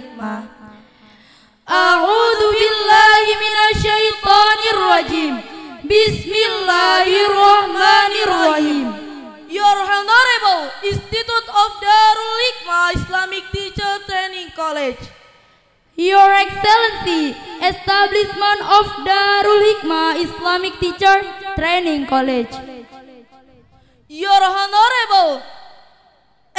hikmah A'udhu billahi minasyaitonir rajim Bismillahirrahmanirrahim. Your Honorable Institute of Darul Hikmah Islamic Teacher Training College. Your Excellency, Establishment of Darul Hikmah Islamic Teacher Training College. Your Honorable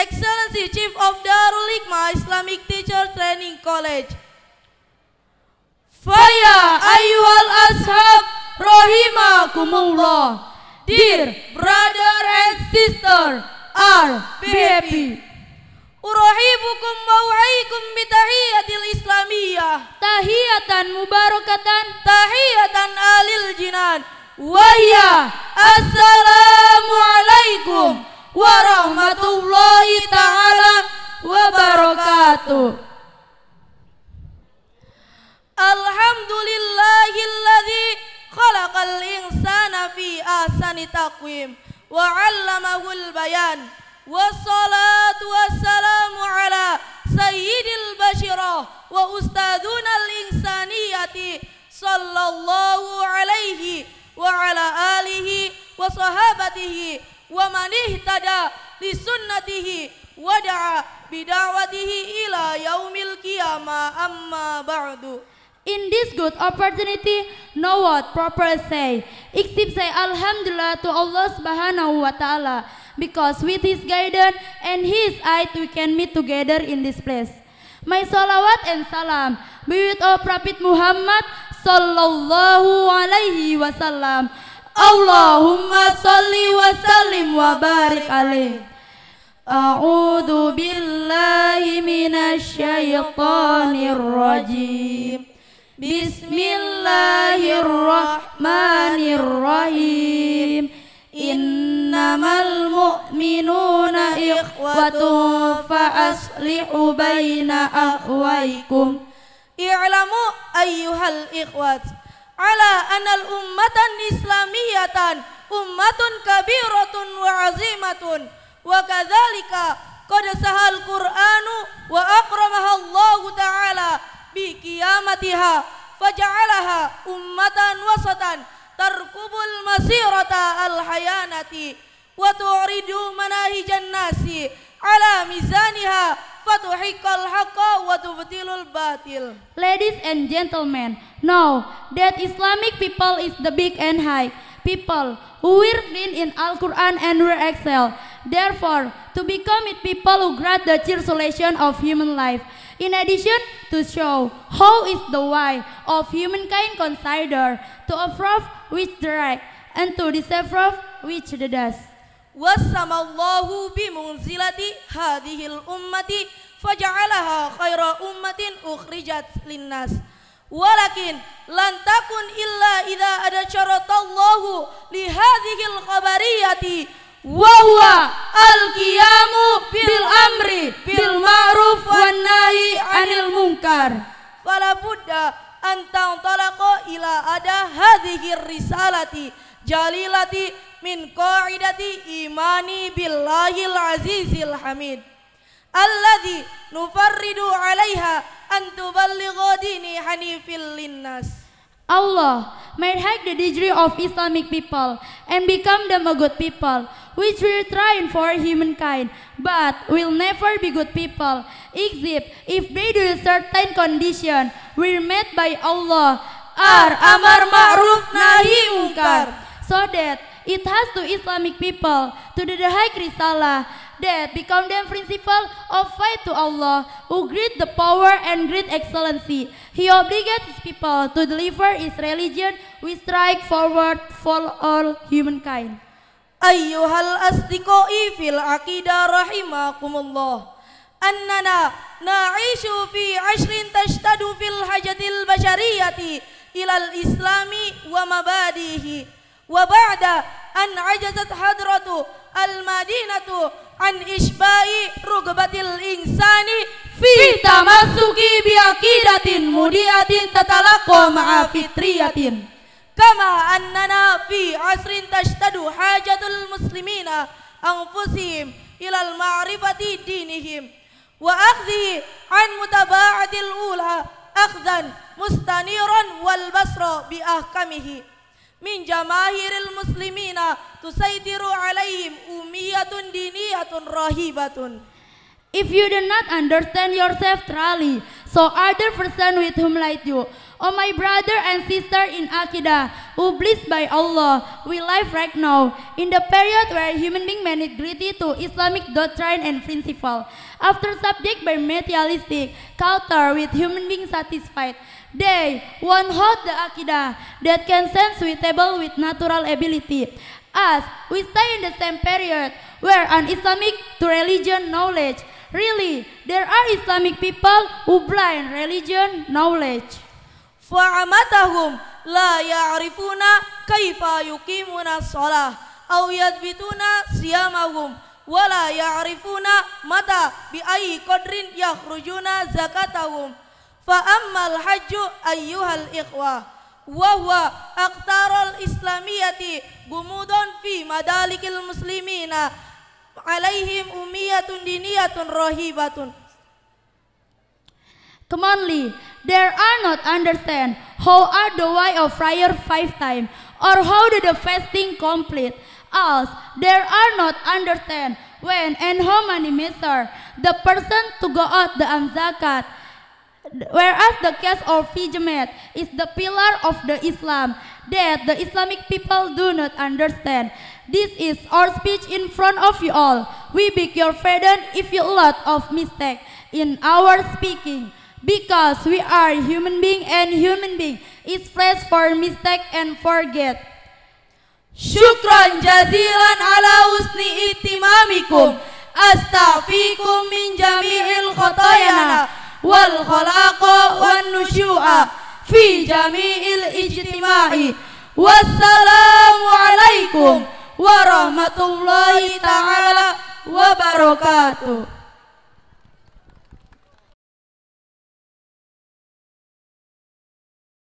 Excellency Chief of Darul Hikmah Islamic Teacher Training College. Faya ayyuhal ashab rahimakumullah. Dear brother and sister, RBP. Urahibukum mawaikum bitahiyatil islamiyah. Tahiyatan mubarakatan. Tahiyatan alil jinan. Wahya assalamu alaikum warahmatullahi taala wabarakatuh. Alhamdulillahilladzi khalaqal insana fi ahsani taqwim wa 'allamahul bayan wassalatu wassalamu ala sayyidil bashirah wa ustaduna al insaniyati sallallahu alaihi wa ala alihi wa sahabatihi wa man ihtada li sunnatihi wa da'a bida'watihi ila yaumil qiyamah amma ba'du In this good opportunity, no what proper say, except say Alhamdulillah to Allah subhanahu wa ta'ala, because with His guidance and His aid we can meet together in this place. My salawat and salam be with our Prophet Muhammad sallallahu alaihi wasallam. اللهم صل وسلم وبارك عليه. أعوذ بالله من الشيطان الرجيم. بسم الله الرحمن الرحيم. إنما المؤمنون إخوة فأصلحوا بين أخويكم. اعلموا أيها الإخوة ala anal ummatan islamiyatan ummatun kabiratun wa azimatun. Wa kadzalika qad sahal qur'anu wa akramaha Allah ta'ala bi qiyamatiha faja'alaha ummatan wasatan tarkubul masirata al hayanati wa tu'ridu manahijan nasi ala mizaniha Ladies and gentlemen, know that Islamic people is the big and high people who will read in Al-Quran and will excel. Therefore, to become it people who grant the circulation of human life. In addition, to show how is the way of humankind consider to approve which right and to disapprove which the does wasamallahu bimunzilati hadihil ummati faj'alaha khaira ummatin ukhrijat linnas. Walakin lantakun illa idza ada syaratallahu lihadihil khabariyati wa huwa al-qiyamu bil amri bil ma'ruf wan nahi anil munkar. Fala budda an tantalaqa ila ada hadihir risalati jalilati min qaidati imani billahil azizil hamid. Alladhi nufarridu 'alaiha an tuballigha dini hanifil linnas. Allah may hack the degree of Islamic people and become the good people which we're trying for humankind but will never be good people. Except if they do certain condition we're met by Allah. Ar amar ma'ruf nahi munkar. So that it has to Islamic people to do the high risalah that become them principle of fight to Allah who great the power and great excellency. He obligates his people to deliver his religion we strike forward for all humankind. أيها الأصدقاء في العقيدة رحمكم الله أننا نعيش في عشر تشتد في الحاجة البشرية إلى الإسلام ومبادئه wa ba'da an ajazat hadratu al-madinatu an isbai rugbatil insani fi tamassuki bi aqidatin mudiatin tatalaqa ma'a fitriyatin. Kama annana fi asrin tashtadu hajatul muslimina anfusihim ilal ma'rifati dinihim. Wa akhdhi an mutaba'atil ula akhdan mustaniran wal basra bi ahkamihi من جماهير المسلمين تسيطر عليهم أمية دينية رهيبة If you do not understand yourself thoroughly, so other person with whom like you, O my brother and sister in Akidah, who blessed by Allah, we live right now in the period where human being migrate to Islamic doctrine and principle. After subject by materialistic culture with human being satisfied, they one hold the Akidah that can sense suitable with natural ability. As we stay in the same period where an Islamic to religion knowledge Really, there are Islamic people who blind religion knowledge. فعمتهم لا يعرفون كيف يقيمون الصلاة أو يثبتون صيامهم ولا يعرفون متى بأي قدر يخرجون زكاتهم فأما الحج أيها الإخوة وهو أقطار الإسلامية غموض في مدالك المسلمين alaihim umiyatun diniyatun rohibatun. Commonly, there are not understand how are the way of prayer five times or how did the fasting complete. Else, there are not understand when and how many measure the person to go out the amzakat. Whereas the case of hijmat is the pillar of the Islam that the Islamic people do not understand. This is our speech in front of you all. We beg your pardon if you lot of mistake in our speaking. Because we are human being and human being is flesh for mistake and forget. Syukran jazilan ala husni itimamikum. Astaghfikum min jami'il khotoyana wal khalaqa wan nusyu'a fi jami'il ijtima'i. Wassalamu alaikum warahmatullahi taala wabarakatuh.